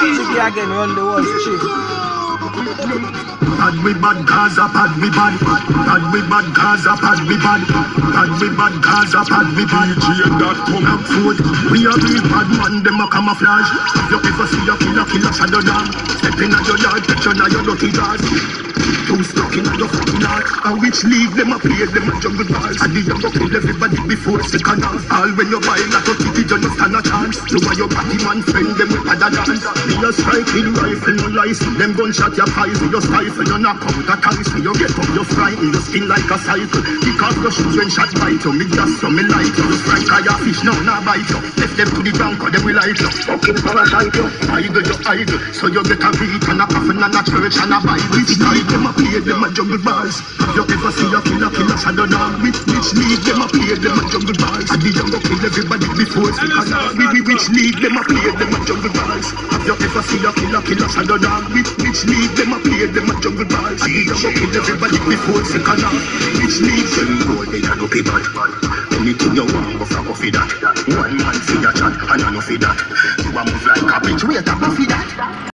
Jiggy again run the world street. Pad me bad Gaza, pad me bad Pad me bad me bad Pad me bad Gaza, pad me bad DJ.com up food We a real bad man, them a camouflage Have you ever see a killer, killer shadow dog Step in your yard, touch on your dirty jaws Too stuck in your And which league them a play, them a jungle balls. And the young kill everybody before second half All when you buy like a ticket, you no stand a chance. You are your party man friend, them with other dance. Me a striking rifle, no license Them gunshot your pies, you stifle You knock out a me you get up, you frighten You spin like a cycle. Because the shoes when shot bite you Me just so me like you. You strike a your fish, now nah bite you. Left them to the ground, cause them will like you. Fucking parasite you. Idle, you idle. So you get a beat and a coffin and a church and a Bible. Which league them a play, them a jungle balls. You ever see a killer, killer shadow dog? Which, which league them a play, them a jungle balls? And the young kill everybody before second half Which, which league them a play, them a jungle balls? You ever see a killer, killer shadow dog? Which, which league them a play, them a jungle balls? And the young kill everybody before second half Which league? Them go, they a no bad Anything you want, go go for that. One man for your chat, and I no for that. You a move like a bitch, wait a go for that